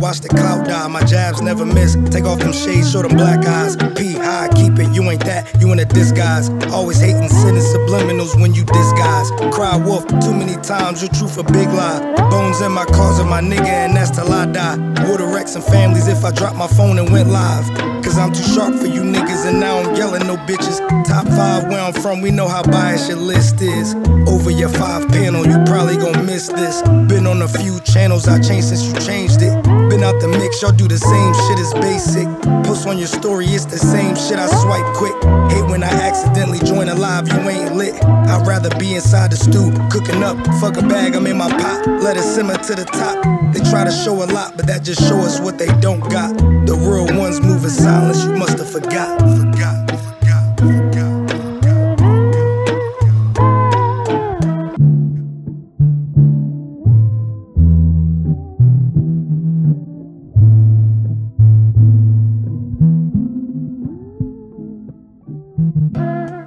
watch the cloud die. My jabs never miss. Take off them shades, show them black eyes. P high, keep it. You ain't that, you in a disguise. Always hating, sending subliminals when you disguise. Cry wolf, too many times, your truth a big lie. Bones in my closet, my nigga, and that's till I die. Would wreck some families if I dropped my phone and went live. Cause I'm too sharp for you niggas, and now I'm yelling no bitches. Top five where I'm from, we know how biased your list is. Over your five panel, you probably gon' miss this. Been on a few channels, I changed since you changed it. Been out the mix, y'all do the same shit as basic. Post on your story, it's the same shit, I swipe quick. Hate when I accidentally join a live, you ain't lit. I'd rather be inside the stew, cooking up. Fuck a bag, I'm in my pot, let it simmer to the top. They try to show a lot, but that just show us what they don't got. The real ones move in silence, you must have forgot. forgot. river.